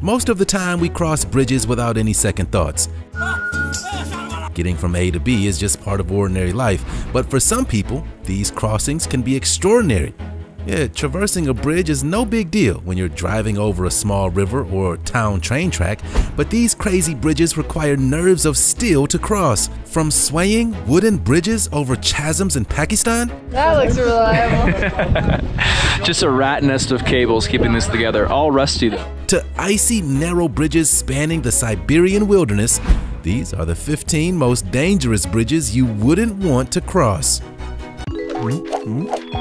Most of the time, we cross bridges without any second thoughts. Getting from A to B is just part of ordinary life, but for some people, these crossings can be extraordinary. Yeah, traversing a bridge is no big deal when you're driving over a small river or town train track, but these crazy bridges require nerves of steel to cross. From swaying wooden bridges over chasms in Pakistan That looks reliable. Just a rat nest of cables keeping this together, all rusty though. to icy narrow bridges spanning the Siberian wilderness, these are the 15 most dangerous bridges you wouldn't want to cross. Mm, mm.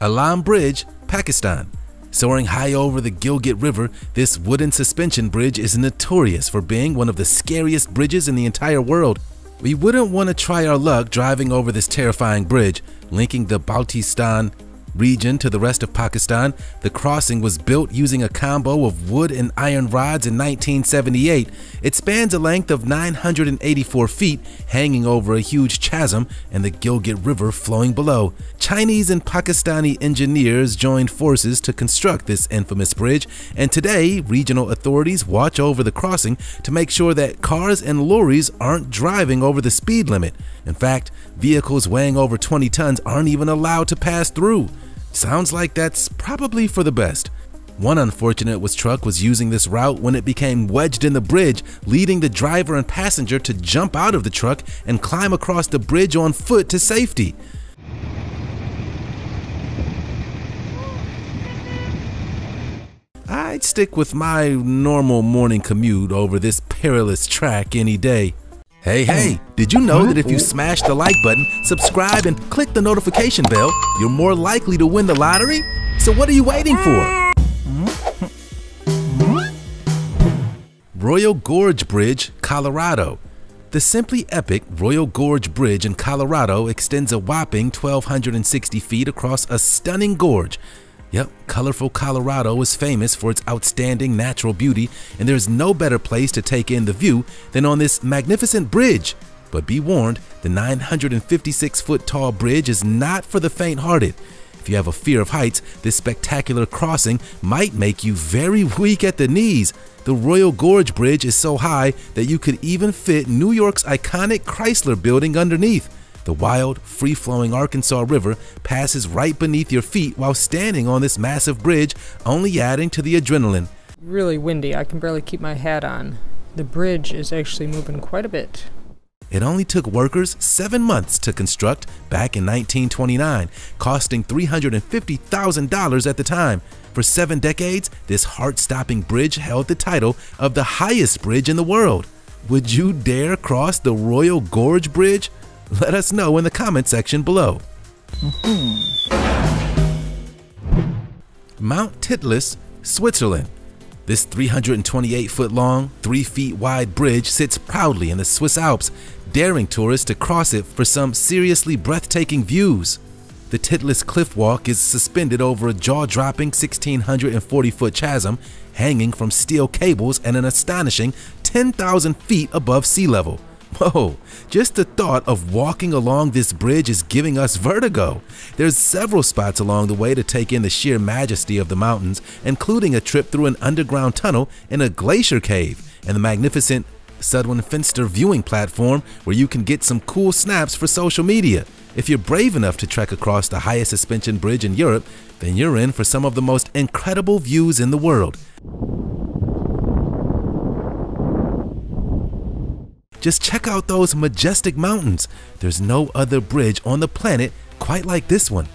Alam Bridge, Pakistan. Soaring high over the Gilgit River, this wooden suspension bridge is notorious for being one of the scariest bridges in the entire world. We wouldn't want to try our luck driving over this terrifying bridge, linking the Baltistan region to the rest of Pakistan. The crossing was built using a combo of wood and iron rods in 1978. It spans a length of 984 feet, hanging over a huge chasm and the Gilgit River flowing below. Chinese and Pakistani engineers joined forces to construct this infamous bridge, and today regional authorities watch over the crossing to make sure that cars and lorries aren't driving over the speed limit. In fact, vehicles weighing over 20 tons aren't even allowed to pass through. Sounds like that's probably for the best. One unfortunate was truck was using this route when it became wedged in the bridge, leading the driver and passenger to jump out of the truck and climb across the bridge on foot to safety. I'd stick with my normal morning commute over this perilous track any day. Hey, hey, oh. did you know that if you smash the like button, subscribe, and click the notification bell, you're more likely to win the lottery? So what are you waiting for? Royal Gorge Bridge, Colorado. The simply epic Royal Gorge Bridge in Colorado extends a whopping 1,260 feet across a stunning gorge. Yep, colorful Colorado is famous for its outstanding natural beauty, and there's no better place to take in the view than on this magnificent bridge. But be warned, the 956 foot tall bridge is not for the faint hearted. If you have a fear of heights, this spectacular crossing might make you very weak at the knees. The Royal Gorge Bridge is so high that you could even fit New York's iconic Chrysler building underneath. The wild, free flowing Arkansas River passes right beneath your feet while standing on this massive bridge, only adding to the adrenaline. really windy. I can barely keep my hat on. The bridge is actually moving quite a bit. It only took workers seven months to construct back in 1929, costing $350,000 at the time. For seven decades, this heart stopping bridge held the title of the highest bridge in the world. Would you dare cross the Royal Gorge Bridge? Let us know in the comment section below. Mount Titlis, Switzerland. This 328 foot long, 3 feet wide bridge sits proudly in the Swiss Alps, daring tourists to cross it for some seriously breathtaking views. The Titlis Cliff Walk is suspended over a jaw dropping 1,640 foot chasm hanging from steel cables and an astonishing 10,000 feet above sea level. Whoa, just the thought of walking along this bridge is giving us vertigo. There's several spots along the way to take in the sheer majesty of the mountains, including a trip through an underground tunnel in a glacier cave and the magnificent Sudwin Finster viewing platform where you can get some cool snaps for social media. If you're brave enough to trek across the highest suspension bridge in Europe, then you're in for some of the most incredible views in the world. Just check out those majestic mountains. There's no other bridge on the planet quite like this one.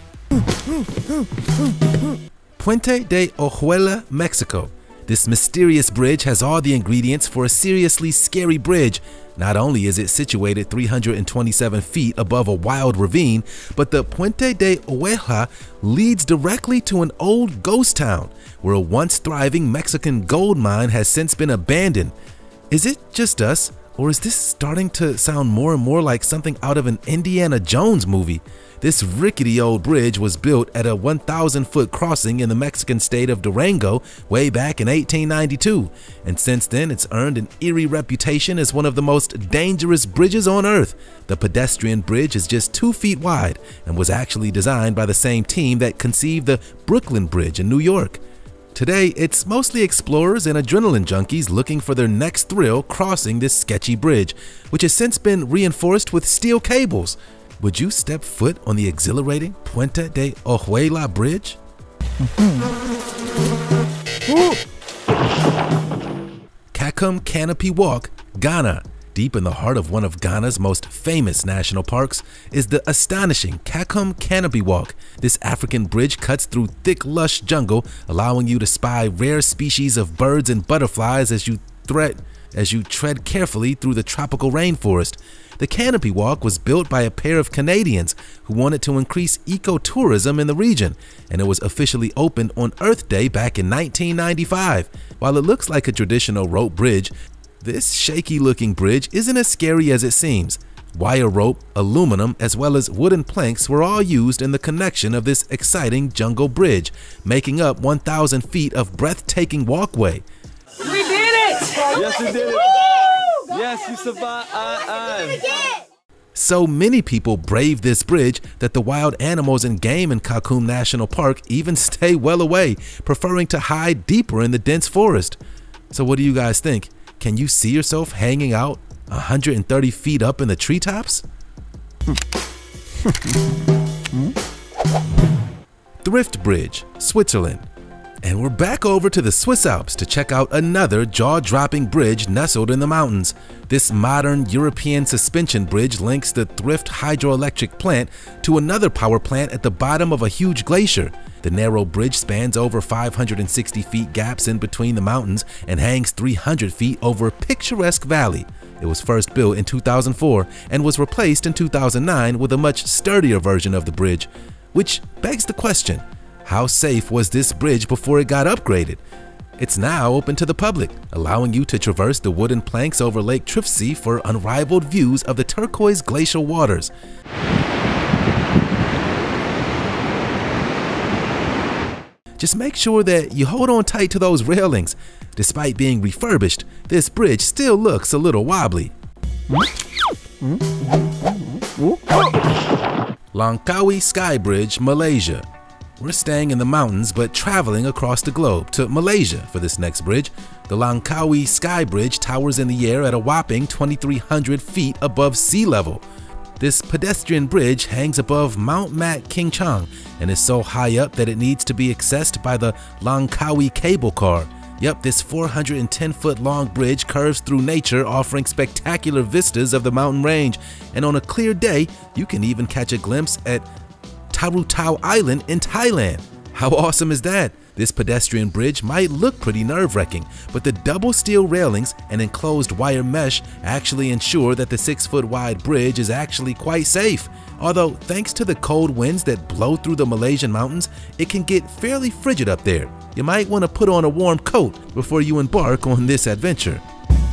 Puente de Ojuela, Mexico. This mysterious bridge has all the ingredients for a seriously scary bridge. Not only is it situated 327 feet above a wild ravine, but the Puente de Ojuela leads directly to an old ghost town where a once thriving Mexican gold mine has since been abandoned. Is it just us, Or is this starting to sound more and more like something out of an Indiana Jones movie? This rickety old bridge was built at a 1,000 foot crossing in the Mexican state of Durango way back in 1892, and since then it's earned an eerie reputation as one of the most dangerous bridges on earth. The pedestrian bridge is just two feet wide and was actually designed by the same team that conceived the Brooklyn Bridge in New York. Today, it's mostly explorers and adrenaline junkies looking for their next thrill crossing this sketchy bridge, which has since been reinforced with steel cables. Would you step foot on the exhilarating Puente de Ojuela Bridge? Mm-hmm. Kakum Canopy Walk, Ghana. Deep in the heart of one of Ghana's most famous national parks is the astonishing Kakum Canopy Walk. This African bridge cuts through thick, lush jungle, allowing you to spy rare species of birds and butterflies as you threat as you tread carefully through the tropical rainforest. The Canopy Walk was built by a pair of Canadians who wanted to increase ecotourism in the region, and it was officially opened on Earth Day back in 1995. While it looks like a traditional rope bridge, this shaky looking bridge isn't as scary as it seems. Wire rope, aluminum, as well as wooden planks were all used in the connection of this exciting jungle bridge, making up 1,000 feet of breathtaking walkway. We did it! Yes, we did it! Yes, you survived. So many people brave this bridge that the wild animals and game in Kakum National Park even stay well away, preferring to hide deeper in the dense forest. So what do you guys think? Can you see yourself hanging out 130 feet up in the treetops? Hmm. Hmm. Hmm. Trift Bridge, Switzerland. And we're back over to the Swiss Alps to check out another jaw-dropping bridge nestled in the mountains. This modern European suspension bridge links the Trift hydroelectric plant to another power plant at the bottom of a huge glacier. The narrow bridge spans over 560 feet gaps in between the mountains and hangs 300 feet over a picturesque valley. It was first built in 2004 and was replaced in 2009 with a much sturdier version of the bridge. Which begs the question, how safe was this bridge before it got upgraded? It's now open to the public, allowing you to traverse the wooden planks over Lake Triftsee for unrivaled views of the turquoise glacial waters. Just make sure that you hold on tight to those railings. Despite being refurbished, this bridge still looks a little wobbly. Langkawi Sky Bridge, Malaysia. We're staying in the mountains but traveling across the globe to Malaysia for this next bridge. The Langkawi Sky Bridge towers in the air at a whopping 2,300 feet above sea level. This pedestrian bridge hangs above Mount Mat Cincang and is so high up that it needs to be accessed by the Langkawi cable car. Yep, this 410 foot long bridge curves through nature, offering spectacular vistas of the mountain range. And on a clear day, you can even catch a glimpse at Tarutao Island in Thailand. How awesome is that? This pedestrian bridge might look pretty nerve-wracking, but the double steel railings and enclosed wire mesh actually ensure that the 6-foot wide bridge is actually quite safe. Although, thanks to the cold winds that blow through the Malaysian mountains, it can get fairly frigid up there. You might want to put on a warm coat before you embark on this adventure.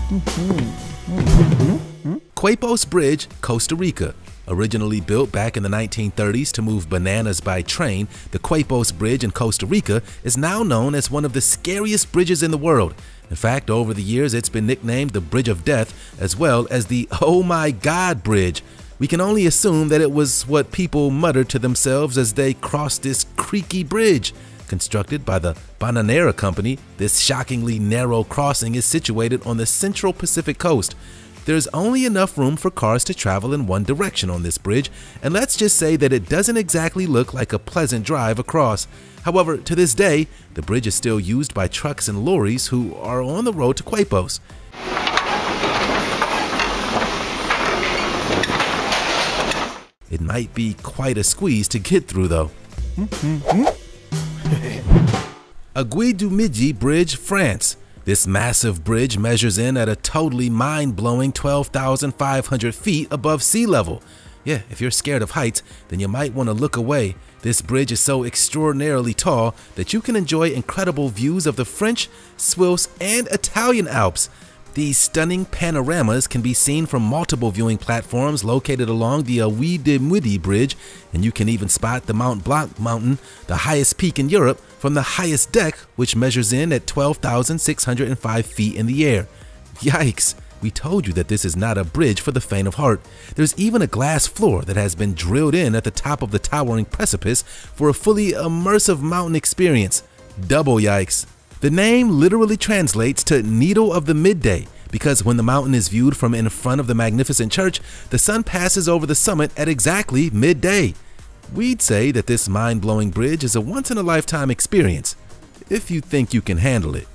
Mm-hmm. Mm-hmm. Quepos Bridge, Costa Rica. Originally built back in the 1930s to move bananas by train, the Quepos Bridge in Costa Rica is now known as one of the scariest bridges in the world. In fact, over the years, it's been nicknamed the Bridge of Death as well as the Oh My God Bridge. We can only assume that it was what people muttered to themselves as they crossed this creaky bridge. Constructed by the Bananera Company, this shockingly narrow crossing is situated on the central Pacific coast. There's only enough room for cars to travel in one direction on this bridge, and let's just say that it doesn't exactly look like a pleasant drive across. However, to this day, the bridge is still used by trucks and lorries who are on the road to Quepos. It might be quite a squeeze to get through though. Mm-hmm. Aiguille du Midi Bridge, France. This massive bridge measures in at a totally mind-blowing 12,500 feet above sea level. Yeah, if you're scared of heights, then you might want to look away. This bridge is so extraordinarily tall that you can enjoy incredible views of the French, Swiss, and Italian Alps. These stunning panoramas can be seen from multiple viewing platforms located along the Aiguille du Midi Bridge, and you can even spot the Mount Blanc mountain, the highest peak in Europe, from the highest deck, which measures in at 12,605 feet in the air. Yikes! We told you that this is not a bridge for the faint of heart. There's even a glass floor that has been drilled in at the top of the towering precipice for a fully immersive mountain experience. Double yikes. The name literally translates to needle of the midday because when the mountain is viewed from in front of the magnificent church, the sun passes over the summit at exactly midday. We'd say that this mind blowing bridge is a once in a lifetime experience, if you think you can handle it.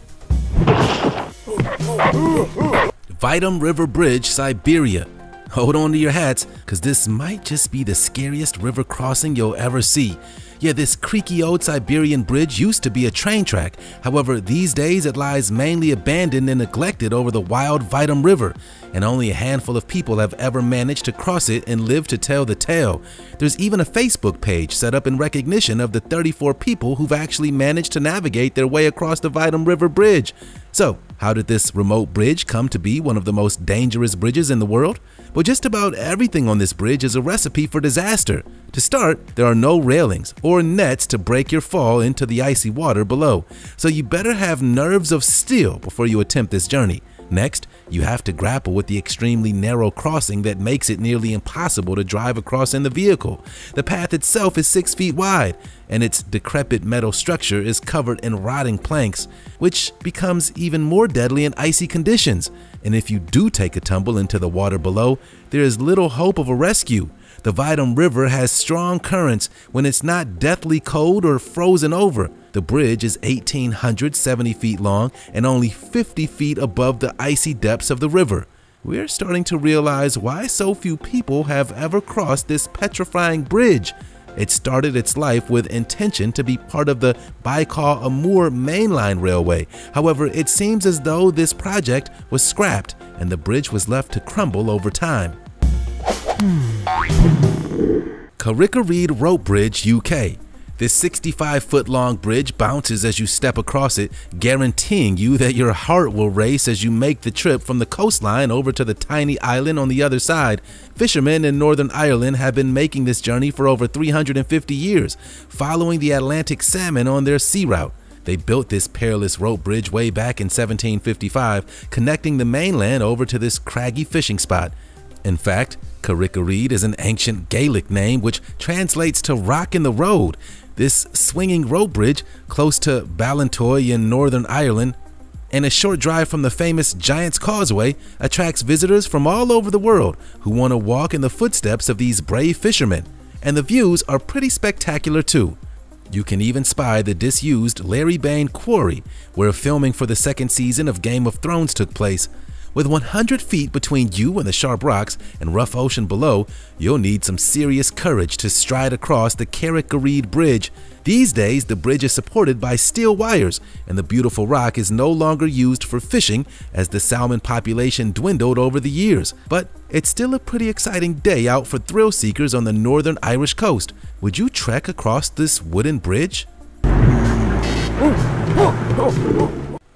Vitim River Bridge, Siberia. Hold on to your hats, because this might just be the scariest river crossing you'll ever see. Yeah, this creaky old Siberian bridge used to be a train track. However, these days it lies mainly abandoned and neglected over the wild Vitim River, and only a handful of people have ever managed to cross it and live to tell the tale. There's even a Facebook page set up in recognition of the 34 people who've actually managed to navigate their way across the Vitim River Bridge. So, how did this remote bridge come to be one of the most dangerous bridges in the world? Well, just about everything on this bridge is a recipe for disaster. To start, there are no railings or nets to break your fall into the icy water below, so you better have nerves of steel before you attempt this journey. Next, you have to grapple with the extremely narrow crossing that makes it nearly impossible to drive across in the vehicle. The path itself is 6 feet wide, and its decrepit metal structure is covered in rotting planks, which becomes even more deadly in icy conditions. And if you do take a tumble into the water below, there is little hope of a rescue. The Vitim River has strong currents when it's not deathly cold or frozen over. The bridge is 1,870 feet long and only 50 feet above the icy depths of the river. We're starting to realize why so few people have ever crossed this petrifying bridge. It started its life with intention to be part of the Baikal Amur mainline railway. However, it seems as though this project was scrapped and the bridge was left to crumble over time. Carrick-a-Rede Rope Bridge, UK. This 65 foot long bridge bounces as you step across it, guaranteeing you that your heart will race as you make the trip from the coastline over to the tiny island on the other side. Fishermen in Northern Ireland have been making this journey for over 350 years, following the Atlantic salmon on their sea route. They built this perilous rope bridge way back in 1755, connecting the mainland over to this craggy fishing spot. In fact, Carrick-a-Rede is an ancient Gaelic name which translates to rock in the road. This swinging rope bridge, close to Ballintoy in Northern Ireland, and a short drive from the famous Giant's Causeway, attracts visitors from all over the world who want to walk in the footsteps of these brave fishermen. And the views are pretty spectacular too. You can even spy the disused Larrybane Quarry, where filming for the second season of Game of Thrones took place. With 100 feet between you and the sharp rocks and rough ocean below, you'll need some serious courage to stride across the Carrick-a-Rede Bridge. These days, the bridge is supported by steel wires, and the beautiful rock is no longer used for fishing as the salmon population dwindled over the years. But it's still a pretty exciting day out for thrill seekers on the northern Irish coast. Would you trek across this wooden bridge?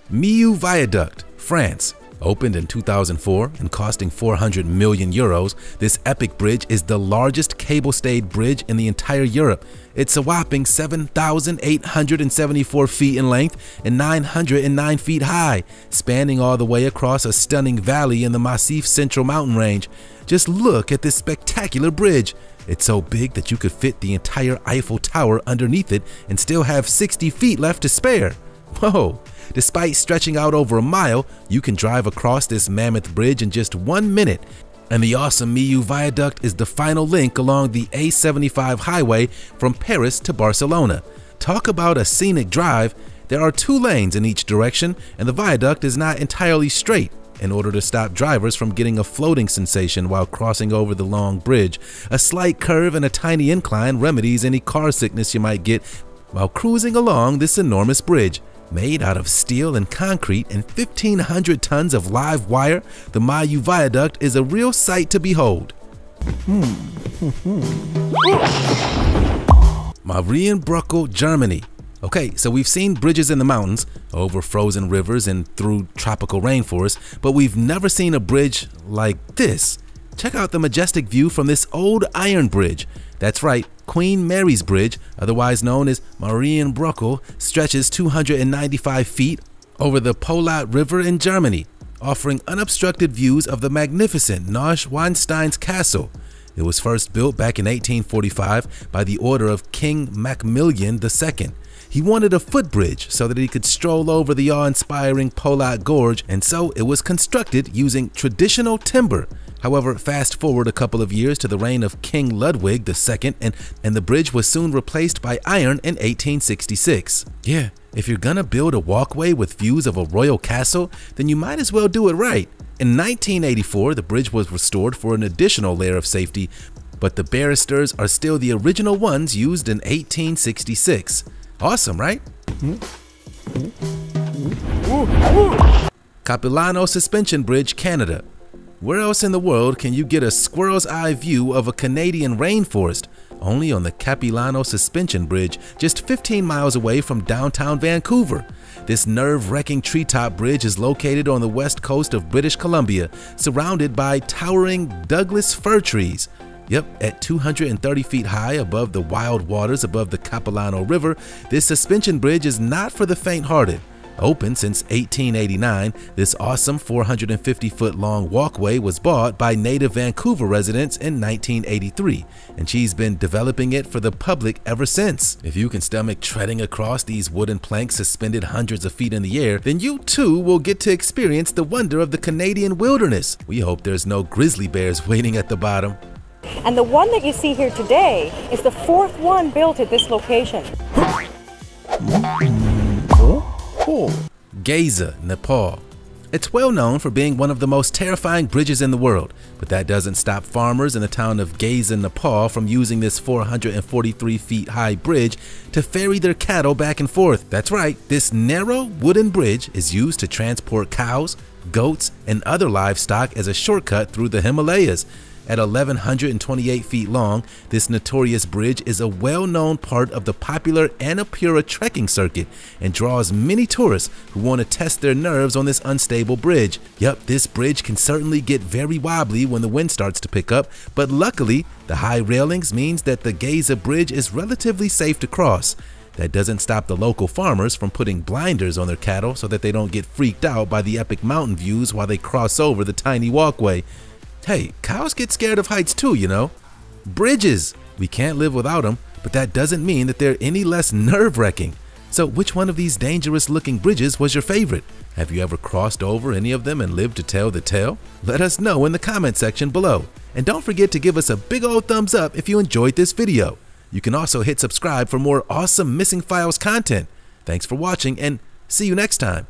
Millau Viaduct, France. Opened in 2004 and costing 400 million euros, this epic bridge is the largest cable-stayed bridge in the entire Europe. It's a whopping 7,874 feet in length and 909 feet high, spanning all the way across a stunning valley in the Massif Central mountain range. Just look at this spectacular bridge. It's so big that you could fit the entire Eiffel Tower underneath it and still have 60 feet left to spare. Whoa! Despite stretching out over a mile, you can drive across this mammoth bridge in just one minute. And the awesome Millau Viaduct is the final link along the A75 highway from Paris to Barcelona. Talk about a scenic drive. There are two lanes in each direction, and the viaduct is not entirely straight in order to stop drivers from getting a floating sensation while crossing over the long bridge. A slight curve and a tiny incline remedies any car sickness you might get while cruising along this enormous bridge. Made out of steel and concrete and 1,500 tons of live wire, the Millau Viaduct is a real sight to behold. Hmm. Hmm. Marienbrücke, Germany. Okay, so we've seen bridges in the mountains, over frozen rivers, and through tropical rainforests, but we've never seen a bridge like this. Check out the majestic view from this old iron bridge. That's right, Queen Mary's Bridge, otherwise known as Marienbrücke, stretches 295 feet over the Pöllat River in Germany, offering unobstructed views of the magnificent Neuschwanstein's Castle. It was first built back in 1845 by the order of King Maximilian II. He wanted a footbridge so that he could stroll over the awe-inspiring Pöllat Gorge, and so it was constructed using traditional timber. However, fast forward a couple of years to the reign of King Ludwig II, and, and the bridge was soon replaced by iron in 1866. Yeah, if you're gonna build a walkway with views of a royal castle, then you might as well do it right. In 1984, the bridge was restored for an additional layer of safety, but the barristers are still the original ones used in 1866. Awesome, right? Capilano Suspension Bridge, Canada. Where else in the world can you get a squirrel's eye view of a Canadian rainforest? Only on the Capilano Suspension Bridge, just 15 miles away from downtown Vancouver. This nerve-wracking treetop bridge is located on the west coast of British Columbia, surrounded by towering Douglas fir trees. Yep, at 230 feet high above the wild waters above the Capilano River, this suspension bridge is not for the faint-hearted. Open since 1889, this awesome 450 foot long walkway was bought by native Vancouver residents in 1983, and she's been developing it for the public ever since. If you can stomach treading across these wooden planks suspended hundreds of feet in the air, then you too will get to experience the wonder of the Canadian wilderness. We hope there's no grizzly bears waiting at the bottom. And the one that you see here today is the fourth one built at this location. Geza, Nepal. It's well known for being one of the most terrifying bridges in the world, but that doesn't stop farmers in the town of Geza, Nepal from using this 443 feet high bridge to ferry their cattle back and forth. That's right, this narrow wooden bridge is used to transport cows, goats, and other livestock as a shortcut through the Himalayas. At 1,128 feet long, this notorious bridge is a well-known part of the popular Annapurna trekking circuit and draws many tourists who want to test their nerves on this unstable bridge. Yup, this bridge can certainly get very wobbly when the wind starts to pick up, but luckily, the high railings means that the Geza Bridge is relatively safe to cross. That doesn't stop the local farmers from putting blinders on their cattle so that they don't get freaked out by the epic mountain views while they cross over the tiny walkway. Hey, cows get scared of heights too, you know. Bridges, we can't live without them, but that doesn't mean that they're any less nerve-wracking. So which one of these dangerous looking bridges was your favorite? Have you ever crossed over any of them and lived to tell the tale? Let us know in the comment section below. And don't forget to give us a big old thumbs up if you enjoyed this video. You can also hit subscribe for more awesome Missing Files content. Thanks for watching and see you next time.